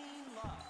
Teen Love.